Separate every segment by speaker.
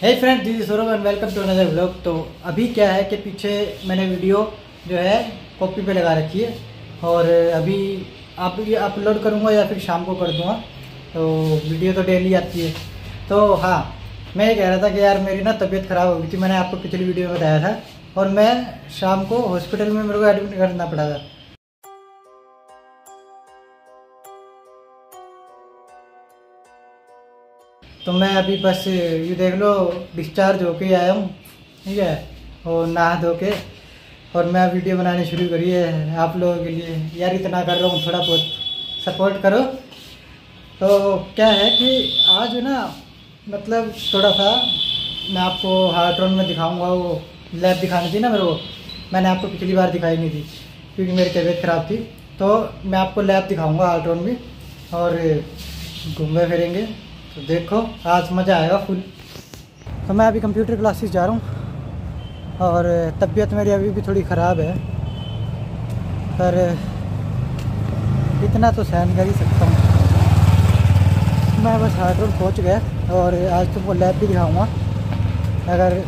Speaker 1: Hey friend this is Saurabh and welcome to another vlog तो अभी क्या है कि पीछे मैंने वीडियो जो है कॉपी पे लगा रखी है और अभी आप ये अपलोड करूँगा या फिर शाम को कर दूँगा। तो वीडियो तो डेली आती है। तो हाँ मैं ये कह रहा था कि यार मेरी ना तबीयत ख़राब हो गई थी, मैंने आपको पिछली वीडियो में बताया था और मैं शाम को हॉस्पिटल में मेरे को एडमिट करना पड़ा था। तो मैं अभी बस ये देख लो डिस्चार्ज होके आया हूँ, ठीक है? और नहा धो के, और मैं वीडियो बनानी शुरू करी है आप लोगों के लिए। यार इतना कर रहा हूँ, थोड़ा बहुत सपोर्ट करो। तो क्या है कि आज ना मतलब थोड़ा सा मैं आपको हार्ट्रॉन में दिखाऊँगा, वो लैब दिखानी थी ना मेरे को। मैंने आपको पिछली बार दिखाई नहीं थी, क्योंकि मेरी तबीयत ख़राब थी। तो मैं आपको लैब दिखाऊँगा हार्ट्रॉन में, और घूमे फिरेंगे। तो देखो, आज मज़ा आएगा फुल तो मैं अभी कंप्यूटर क्लासेस जा रहा हूँ और तबीयत मेरी अभी भी थोड़ी ख़राब है। पर इतना तो सहन कर ही सकता हूँ। मैं बस हार्डरोड पहुँच गया और आज तुमको तो लैब भी दिखाऊँगा। अगर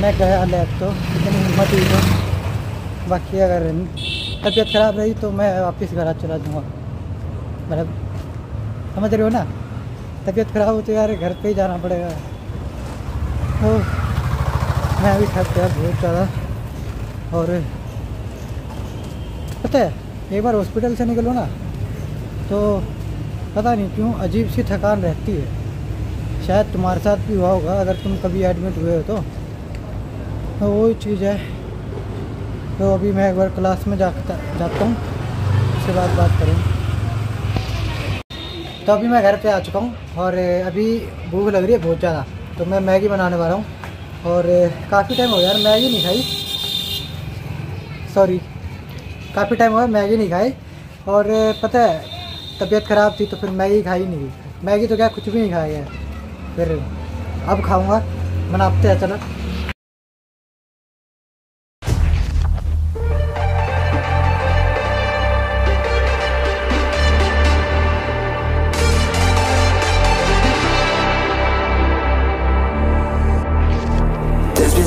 Speaker 1: मैं गया लैब तो इतनी हिम्मत हुई तो। बाकी अगर तबीयत ख़राब रही तो मैं वापस घर चला जाऊँगा। मतलब समझ रहे हो ना? तबीयत ख़राब हो तो यार घर पे ही जाना पड़ेगा। तो मैं अभी थक गया बहुत ज़्यादा। और पता है, एक बार हॉस्पिटल से निकलो ना तो पता नहीं क्यों अजीब सी थकान रहती है। शायद तुम्हारे साथ भी हुआ होगा, अगर तुम कभी एडमिट हुए हो तो। तो वही चीज़ है। तो अभी मैं एक बार क्लास में जाता जाता हूँ, उसके बाद बात करेंगे। तो अभी मैं घर पे आ चुका हूँ और अभी भूख लग रही है बहुत ज़्यादा। तो मैं मैगी बनाने वाला हूँ और काफ़ी टाइम हो गया यार मैगी नहीं खाई। सॉरी, काफ़ी टाइम हो गया मैगी नहीं खाई और पता है, तबीयत ख़राब थी तो फिर मैगी खाई नहीं। मैगी तो क्या कुछ भी नहीं खाया फिर अब खाऊँगा, बनाते हैं, चलो।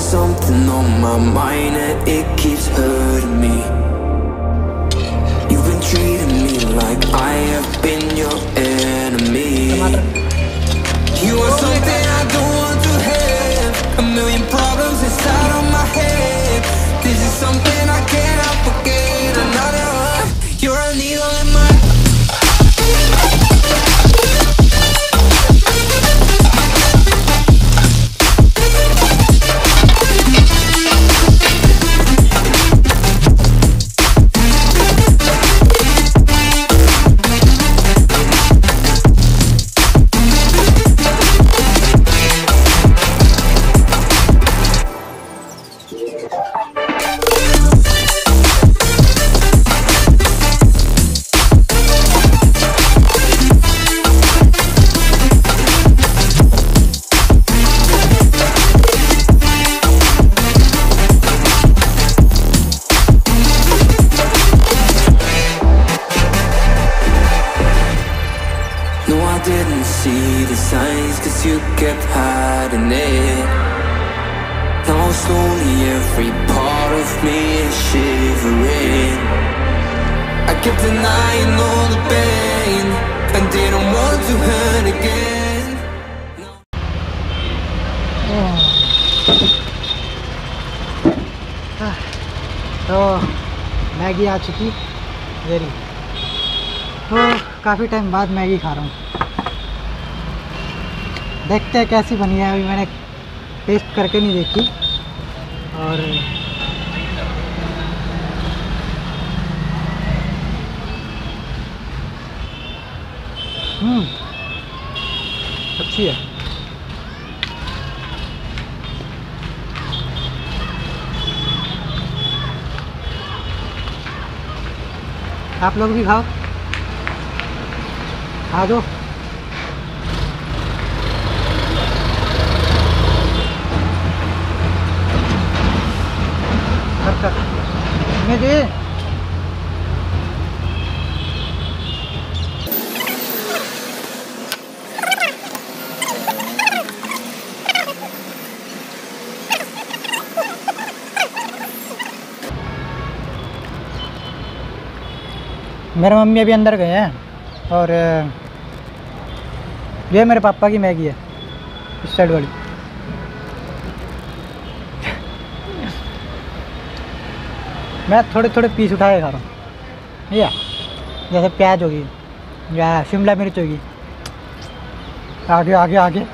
Speaker 2: Something on my mind and it keeps hurting me. You've been treating me like I have been your Cause you kept hiding it Now slowly every part of me is shivering I kept denying all the pain And didn't want to hurt again
Speaker 1: तो Maggi आ चुकी very तो काफ़ी time बाद Maggi खा रहा हूँ देखते हैं कैसी बनी है। अभी मैंने टेस्ट करके नहीं देखी। और हम्म अच्छी है। आप लोग भी खाओ। खा जाओ देखें जी। मेरे मम्मी अभी अंदर गए हैं और ये मेरे पापा की मैगी है, इस साइड वाली। मैं थोड़े थोड़े पीस उठा के खा रहा हूँ। है जैसे प्याज होगी, या शिमला मिर्च होगी। आगे आगे आगे।